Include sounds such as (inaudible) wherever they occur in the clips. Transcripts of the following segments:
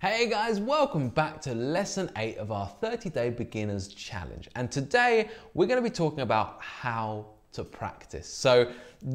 Hey guys, welcome back to lesson 8 of our 30 day beginners challenge. And today we're going to be talking about how to practice. So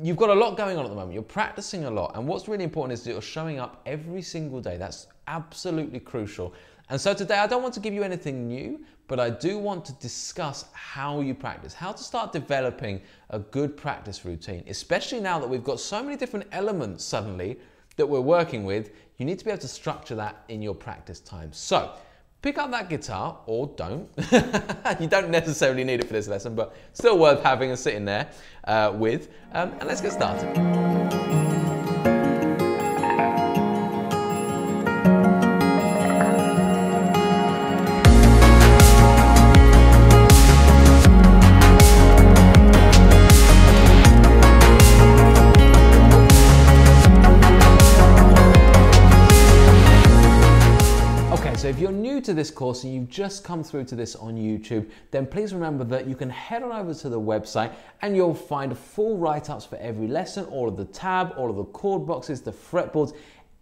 you've got a lot going on at the moment. You're practicing a lot. And what's really important is that you're showing up every single day. That's absolutely crucial. And so today I don't want to give you anything new, but I do want to discuss how you practice, how to start developing a good practice routine, especially now that we've got so many different elements suddenly that we're working with. You need to be able to structure that in your practice time. So pick up that guitar or don't. (laughs) you don't necessarily need it for this lesson, but still worth having and sitting there uh, with. Um, and let's get started. So if you're new to this course and you've just come through to this on YouTube, then please remember that you can head on over to the website and you'll find full write-ups for every lesson, all of the tab, all of the chord boxes, the fretboards,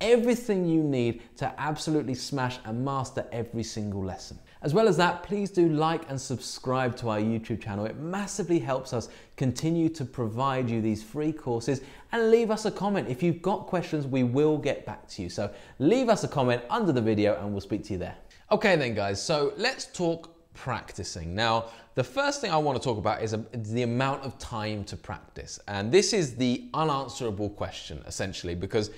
everything you need to absolutely smash and master every single lesson. As well as that, please do like and subscribe to our YouTube channel. It massively helps us continue to provide you these free courses and leave us a comment. If you've got questions, we will get back to you. So leave us a comment under the video and we'll speak to you there. Okay then guys, so let's talk practicing. Now, the first thing I want to talk about is, uh, the amount of time to practice. And this is the unanswerable question essentially because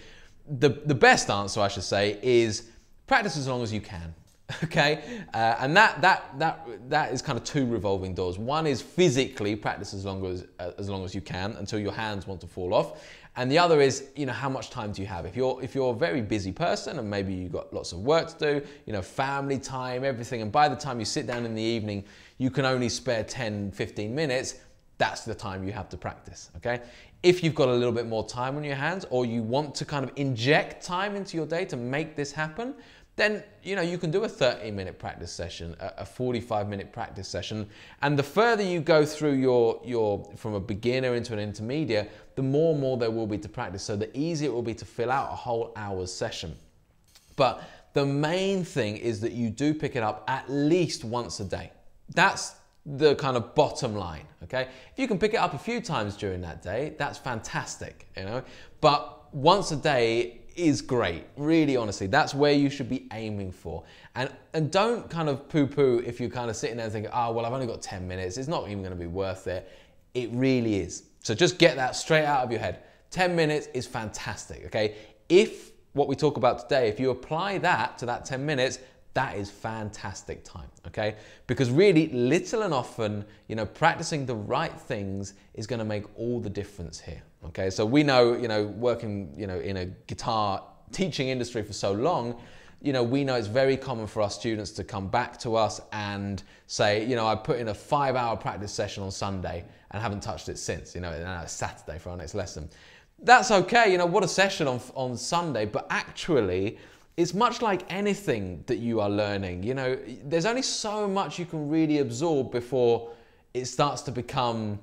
the, the best answer I should say is practice as long as you can. (laughs) okay? Uh, and that that that that is kind of two revolving doors. One is physically practice as long as uh, as long as you can until your hands want to fall off. And the other is you know how much time do you have? If you're if you're a very busy person and maybe you've got lots of work to do you know family time everything and by the time you sit down in the evening you can only spare 10 15 minutes that's the time you have to practice okay? If you've got a little bit more time on your hands or you want to kind of inject time into your day to make this happen then you know you can do a 30 minute practice session a 45 minute practice session. And the further you go through your your from a beginner into an intermediate the more and more there will be to practice. So the easier it will be to fill out a whole hour's session. But the main thing is that you do pick it up at least once a day. That's the kind of bottom line okay? If you can pick it up a few times during that day that's fantastic you know? But once a day is great. Really, honestly, that's where you should be aiming for. And and don't kind of poo-poo if you're kind of sitting there thinking, oh well, I've only got 10 minutes. It's not even going to be worth it. It really is. So just get that straight out of your head. 10 minutes is fantastic. Okay. If what we talk about today, if you apply that to that 10 minutes, that is fantastic time, okay? Because really, little and often, you know, practicing the right things is gonna make all the difference here, okay? So we know, you know, working, you know, in a guitar teaching industry for so long, you know, we know it's very common for our students to come back to us and say, you know, I put in a five hour practice session on Sunday and haven't touched it since, you know, and now it's Saturday for our next lesson. That's okay, you know, what a session on, on Sunday, but actually, it's much like anything that you are learning. You know, there's only so much you can really absorb before it starts to become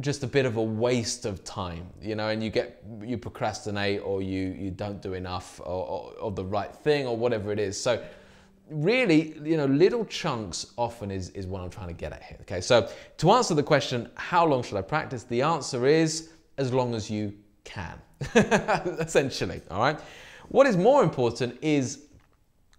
just a bit of a waste of time, you know, and you get you procrastinate or you you don't do enough or, or, or the right thing or whatever it is. So really, you know, little chunks often is, is what I'm trying to get at here. Okay, so to answer the question, how long should I practice? The answer is as long as you can, (laughs) essentially. All right. What is more important is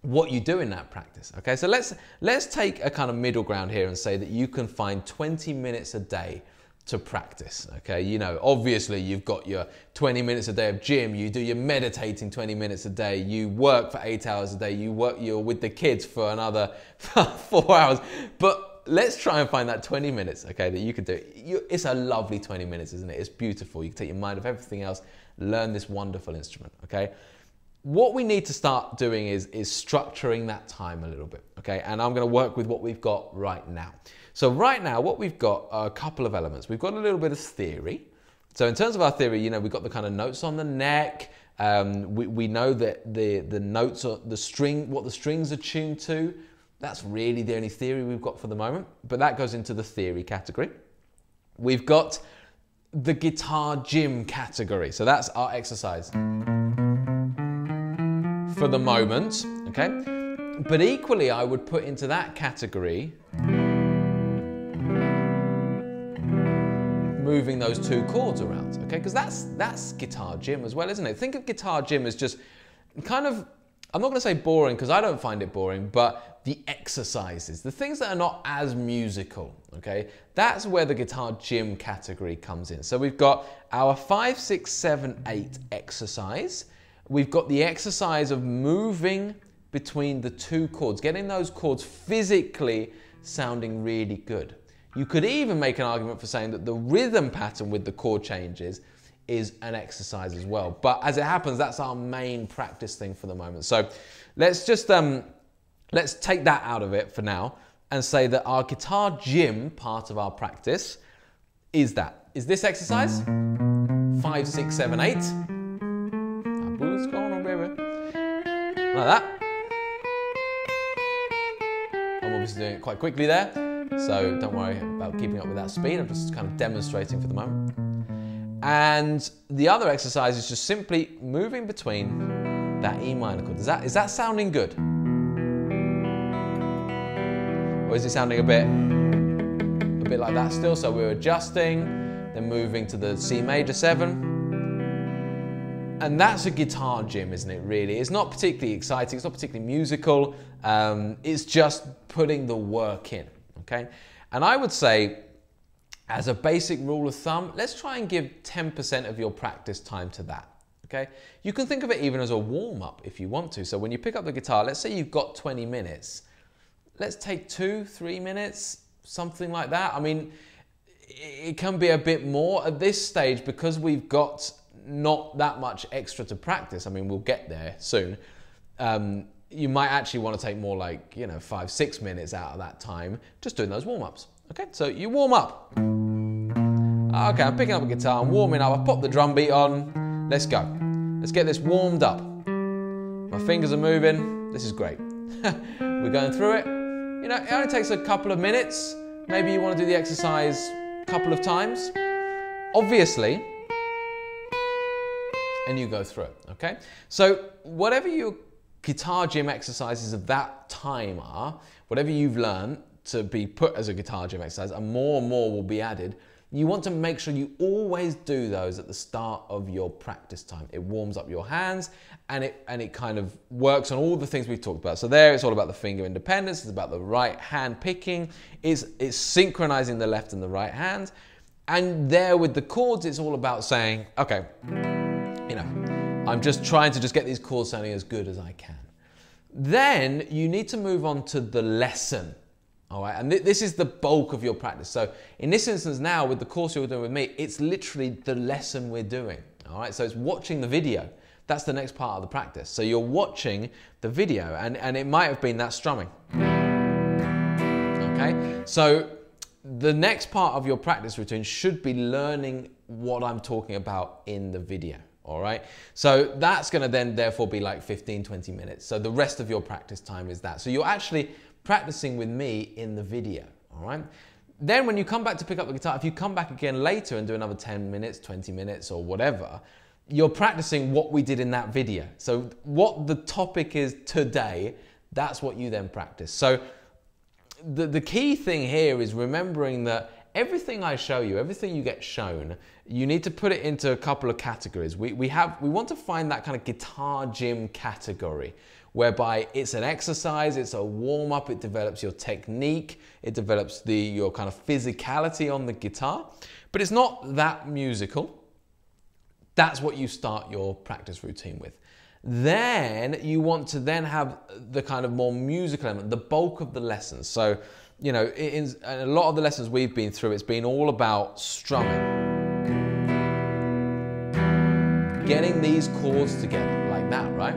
what you do in that practice. Okay, so let's let's take a kind of middle ground here and say that you can find 20 minutes a day to practice. Okay, you know, obviously you've got your 20 minutes a day of gym, you do your meditating 20 minutes a day, you work for eight hours a day, you work you're with the kids for another (laughs) four hours. But let's try and find that 20 minutes, okay, that you could do. You, it's a lovely 20 minutes, isn't it? It's beautiful. You can take your mind off everything else, learn this wonderful instrument, okay? what we need to start doing is, is structuring that time a little bit, okay? And I'm gonna work with what we've got right now. So right now, what we've got are a couple of elements. We've got a little bit of theory. So in terms of our theory, you know, we've got the kind of notes on the neck. Um, we, we know that the, the notes, are, the string, what the strings are tuned to, that's really the only theory we've got for the moment, but that goes into the theory category. We've got the guitar gym category. So that's our exercise for the moment. okay? But equally, I would put into that category moving those two chords around, okay? Because that's that's guitar gym as well, isn't it? Think of guitar gym as just kind of I'm not going to say boring because I don't find it boring, but the exercises, the things that are not as musical, okay? That's where the guitar gym category comes in. So we've got our five, six, seven, eight exercise. We've got the exercise of moving between the two chords, getting those chords physically sounding really good. You could even make an argument for saying that the rhythm pattern with the chord changes is an exercise as well. But as it happens, that's our main practice thing for the moment. So let's just um, let's take that out of it for now and say that our guitar gym part of our practice is that. Is this exercise? Five, six, seven, eight. Baby? Like that. Obviously doing it quite quickly there, so don't worry about keeping up with that speed. I'm just kind of demonstrating for the moment. And the other exercise is just simply moving between that E minor chord. Is that, is that sounding good? Or is it sounding a bit, a bit like that still? So we're adjusting, then moving to the C major seven. And that's a guitar gym, isn't it, really? It's not particularly exciting, it's not particularly musical, um, it's just putting the work in, okay? And I would say as a basic rule of thumb, let's try and give 10% of your practice time to that. Okay? You can think of it even as a warm up if you want to. So when you pick up the guitar, let's say you've got 20 minutes. Let's take two, three minutes, something like that. I mean, it can be a bit more at this stage because we've got not that much extra to practice. I mean, we'll get there soon. Um, you might actually want to take more like, you know, five, six minutes out of that time just doing those warm ups. Okay, so you warm up. Okay, I'm picking up a guitar, I'm warming up, I pop the drum beat on. Let's go. Let's get this warmed up. My fingers are moving. This is great. (laughs) We're going through it. You know, it only takes a couple of minutes. Maybe you want to do the exercise a couple of times. Obviously, and you go through it, okay? So, whatever your guitar gym exercises of that time are, whatever you've learned, to be put as a guitar gym exercise and more and more will be added, you want to make sure you always do those at the start of your practice time. It warms up your hands and it and it kind of works on all the things we've talked about. So there it's all about the finger independence, it's about the right hand picking, it's it's synchronizing the left and the right hand. And there with the chords, it's all about saying, okay, you know, I'm just trying to just get these chords sounding as good as I can. Then you need to move on to the lesson. All right, and th this is the bulk of your practice. So in this instance now, with the course you're doing with me, it's literally the lesson we're doing. All right, so it's watching the video. That's the next part of the practice. So you're watching the video, and, and it might have been that strumming. Okay, so the next part of your practice routine should be learning what I'm talking about in the video. All right, so that's going to then therefore be like 15, 20 minutes. So the rest of your practice time is that. So you're actually practicing with me in the video, all right? Then when you come back to pick up the guitar, if you come back again later and do another 10 minutes, 20 minutes or whatever, you're practicing what we did in that video. So what the topic is today, that's what you then practice. So the, the key thing here is remembering that everything I show you, everything you get shown, you need to put it into a couple of categories. We, we, have, we want to find that kind of guitar gym category whereby it's an exercise, it's a warm up, it develops your technique, it develops the, your kind of physicality on the guitar, but it's not that musical. That's what you start your practice routine with. Then you want to then have the kind of more musical element, the bulk of the lessons. So, you know, in, in a lot of the lessons we've been through, it's been all about strumming. Getting these chords together like that, right?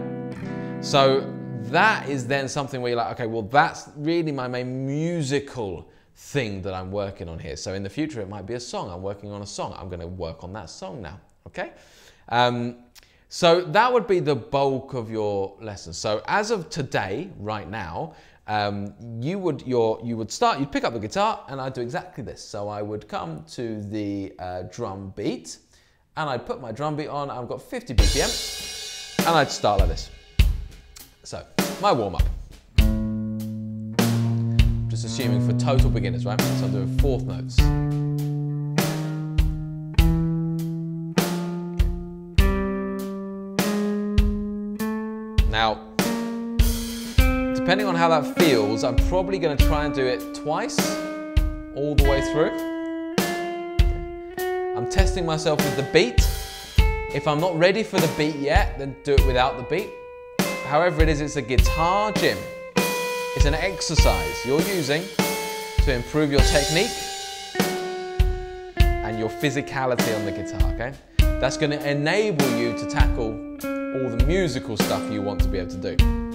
So that is then something where you're like, okay, well, that's really my main musical thing that I'm working on here. So in the future, it might be a song. I'm working on a song. I'm going to work on that song now. Okay. Um, so that would be the bulk of your lesson. So as of today, right now, um, you would your you would start. You'd pick up the guitar, and I'd do exactly this. So I would come to the uh, drum beat, and I'd put my drum beat on. I've got 50 BPM, and I'd start like this. So. my warm up. Just assuming for total beginners, right? So I'm doing fourth notes. Depending on how that feels, I'm probably going to try and do it twice, all the way through. I'm testing myself with the beat. If I'm not ready for the beat yet, then do it without the beat. However it is, it's a guitar gym. It's an exercise you're using to improve your technique and your physicality on the guitar, okay? That's gonna enable you to tackle all the musical stuff you want to be able to do.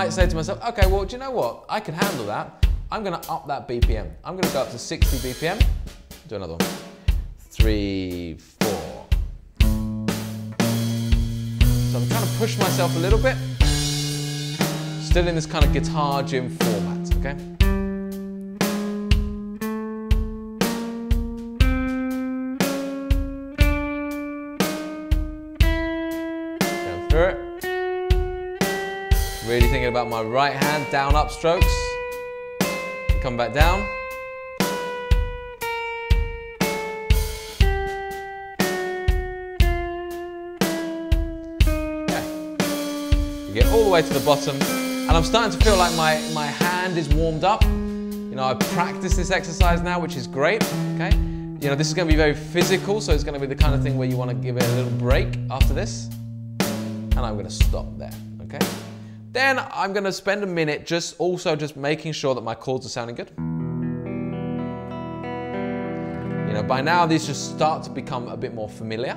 Might say to myself, okay, well, do you know what? I can handle that. I'm gonna up that BPM. I'm gonna go up to 60 BPM. Do another one. Three, four. So I'm trying to push myself a little bit. Still in this kind of guitar gym format, okay? About my right hand, down up strokes. Come back down. You get all the way to the bottom, and I'm starting to feel like my, my hand is warmed up. You know, I practice this exercise now, which is great, okay? You know, this is gonna be very physical, so it's gonna be the kind of thing where you wanna give it a little break after this. And I'm gonna stop there, okay? Then I'm gonna spend a minute just also just making sure that my chords are sounding good. You know, by now these just start to become a bit more familiar.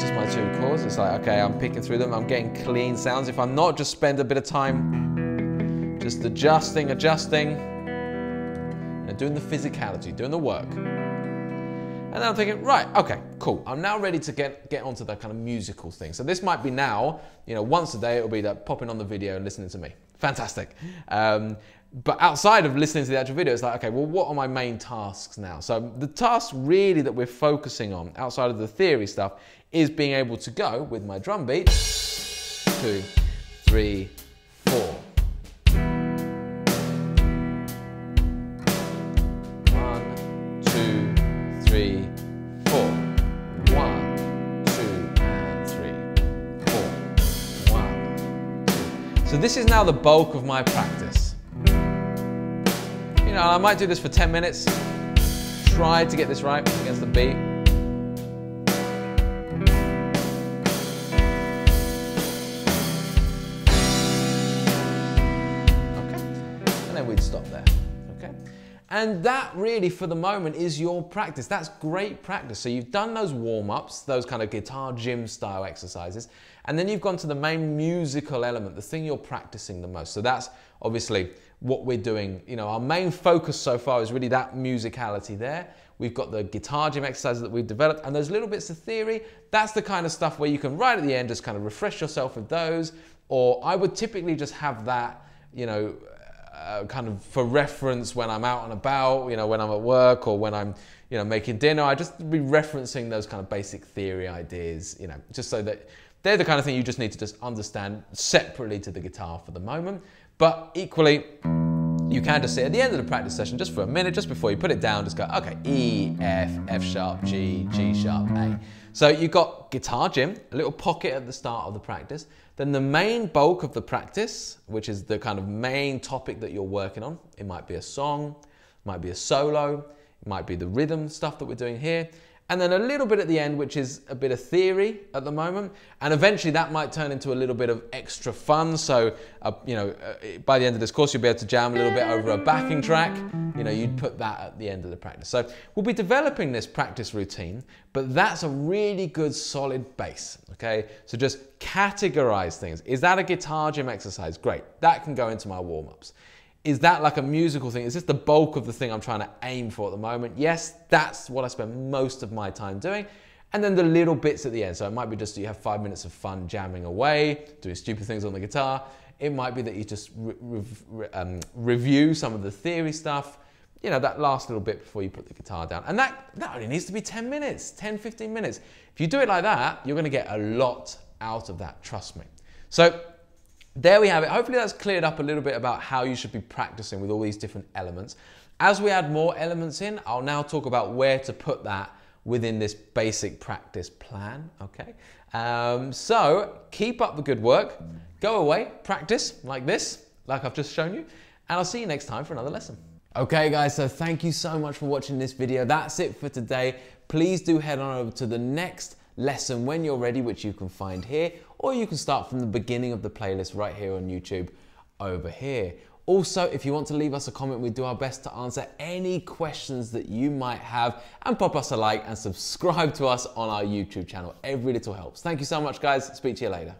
Just my two chords, it's like, okay, I'm picking through them, I'm getting clean sounds. If I'm not, just spend a bit of time just adjusting, adjusting, know, doing the physicality, doing the work. And then I'm thinking, right, okay, cool. I'm now ready to get, get onto that kind of musical thing. So this might be now, you know, once a day it'll be that popping on the video and listening to me. Fantastic. Um, but outside of listening to the actual video, it's like, okay, well, what are my main tasks now? So the task really that we're focusing on outside of the theory stuff is being able to go with my drum beat, two, three, four. So this is now the bulk of my practice. You know, I might do this for 10 minutes. Try to get this right against the beat. Okay, and then we'd stop there. And that really, for the moment, is your practice. That's great practice. So you've done those warm ups, those kind of guitar gym style exercises, and then you've gone to the main musical element, the thing you're practicing the most. So that's obviously what we're doing. You know, our main focus so far is really that musicality there. We've got the guitar gym exercises that we've developed, and those little bits of theory. That's the kind of stuff where you can, right at the end, just kind of refresh yourself with those. Or I would typically just have that, you know, uh, kind of for reference when I'm out and about, you know, when I'm at work or when I'm, you know, making dinner. I just be referencing those kind of basic theory ideas, you know, just so that they're the kind of thing you just need to just understand separately to the guitar for the moment. But equally, you can just sit at the end of the practice session just for a minute, just before you put it down, just go, okay, E, F, F sharp, G, G sharp, A. So you've got guitar gym, a little pocket at the start of the practice. Then the main bulk of the practice, which is the kind of main topic that you're working on, it might be a song, might be a solo, it might be the rhythm stuff that we're doing here. And then a little bit at the end, which is a bit of theory at the moment. And eventually that might turn into a little bit of extra fun. So, uh, you know, uh, by the end of this course, you'll be able to jam a little bit over a backing track. You know, you'd put that at the end of the practice. So we'll be developing this practice routine, but that's a really good solid base. Okay. So just categorize things. Is that a guitar gym exercise? Great. That can go into my warm ups is that like a musical thing? Is this the bulk of the thing I'm trying to aim for at the moment? Yes, that's what I spend most of my time doing. And then the little bits at the end. So it might be just you have five minutes of fun jamming away, doing stupid things on the guitar. It might be that you just re- re- um, review some of the theory stuff, you know, that last little bit before you put the guitar down. And that, that only needs to be 10 minutes, 10, 15 minutes. If you do it like that, you're gonna get a lot out of that, trust me. So there we have it. Hopefully that's cleared up a little bit about how you should be practicing with all these different elements. As we add more elements in, I'll now talk about where to put that within this basic practice plan, okay? Um, so keep up the good work. Go away, practice like this, like I've just shown you, and I'll see you next time for another lesson. Okay guys, so thank you so much for watching this video. That's it for today. Please do head on over to the next lesson when you're ready, which you can find here, or you can start from the beginning of the playlist right here on YouTube over here. Also, if you want to leave us a comment, we do our best to answer any questions that you might have and pop us a like and subscribe to us on our YouTube channel. Every little helps. Thank you so much, guys. Speak to you later.